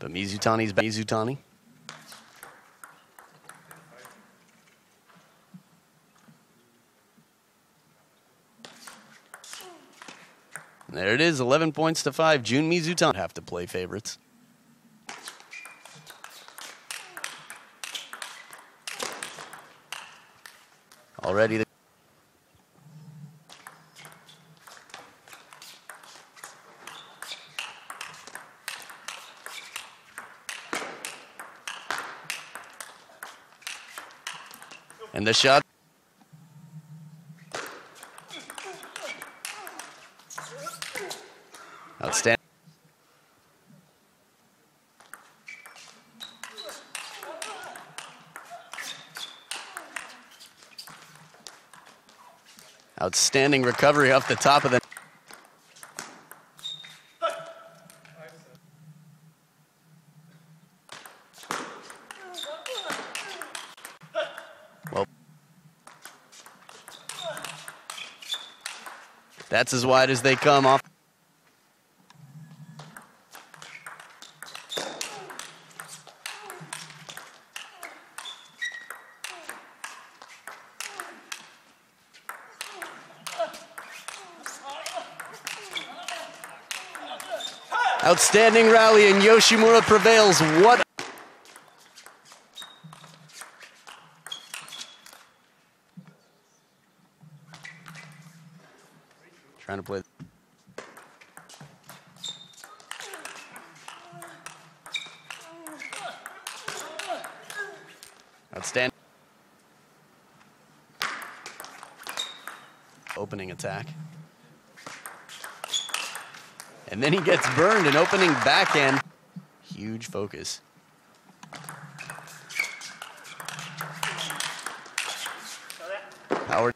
But Mizutani's back. Mizutani. There it is, 11 points to 5. Jun Mizutani have to play favorites. Already And the shot. Outstanding. Outstanding recovery off the top of the. That's as wide as they come off. Outstanding rally, and Yoshimura prevails. What? Trying to play. Outstanding. Opening attack. And then he gets burned, an opening backhand. Huge focus. Howard.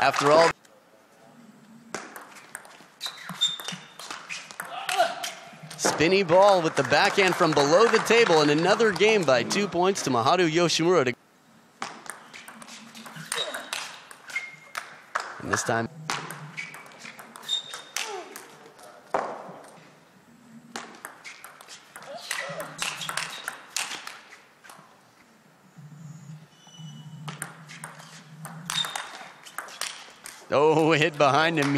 After all, Spinny ball with the backhand from below the table and another game by two points to Maharu Yoshimura. And this time. Oh, hit behind him.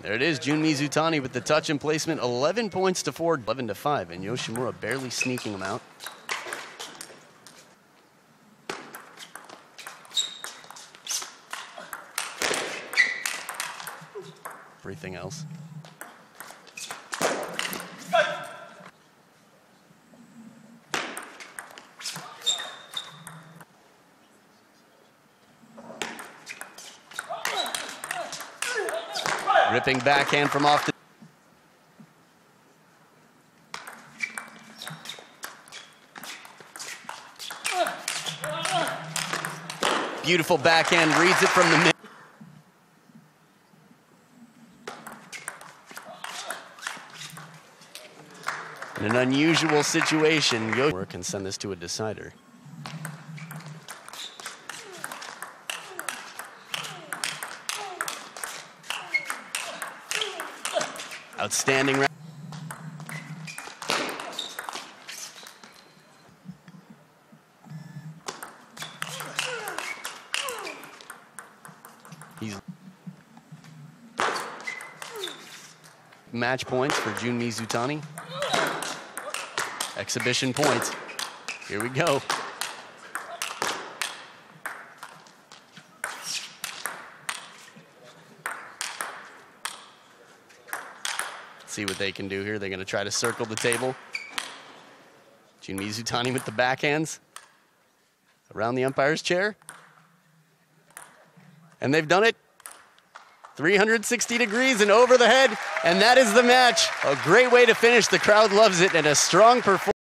There it is, Jun Mizutani with the touch and placement, 11 points to 4, 11 to 5, and Yoshimura barely sneaking him out. Everything else. Ripping backhand from off the. Beautiful backhand, reads it from the mid. In an unusual situation, Yo can send this to a decider. Outstanding round. He's match points for Jun Mizutani. Exhibition points. Here we go. See what they can do here. They're going to try to circle the table. Jun Mizutani with the backhands around the umpire's chair. And they've done it 360 degrees and over the head. And that is the match. A great way to finish. The crowd loves it and a strong performance.